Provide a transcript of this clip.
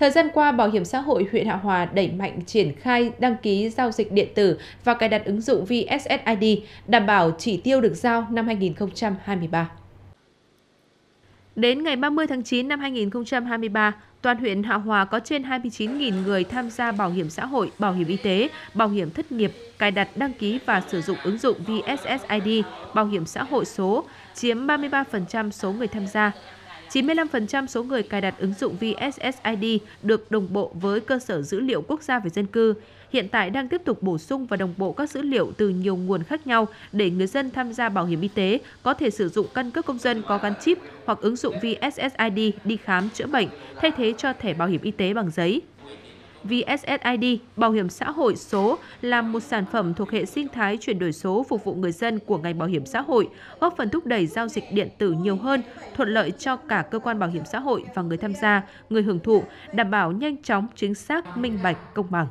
Thời gian qua, Bảo hiểm xã hội huyện Hạ Hòa đẩy mạnh triển khai đăng ký giao dịch điện tử và cài đặt ứng dụng VSSID, đảm bảo chỉ tiêu được giao năm 2023. Đến ngày 30 tháng 9 năm 2023, toàn huyện Hạ Hòa có trên 29.000 người tham gia bảo hiểm xã hội, bảo hiểm y tế, bảo hiểm thất nghiệp, cài đặt đăng ký và sử dụng ứng dụng VSSID, bảo hiểm xã hội số, chiếm 33% số người tham gia. 95% số người cài đặt ứng dụng VSSID được đồng bộ với cơ sở dữ liệu quốc gia về dân cư. Hiện tại đang tiếp tục bổ sung và đồng bộ các dữ liệu từ nhiều nguồn khác nhau để người dân tham gia bảo hiểm y tế có thể sử dụng căn cước công dân có gắn chip hoặc ứng dụng VSSID đi khám chữa bệnh, thay thế cho thẻ bảo hiểm y tế bằng giấy. VSSID, Bảo hiểm xã hội số là một sản phẩm thuộc hệ sinh thái chuyển đổi số phục vụ người dân của ngành bảo hiểm xã hội, góp phần thúc đẩy giao dịch điện tử nhiều hơn, thuận lợi cho cả cơ quan bảo hiểm xã hội và người tham gia, người hưởng thụ, đảm bảo nhanh chóng, chính xác, minh bạch, công bằng.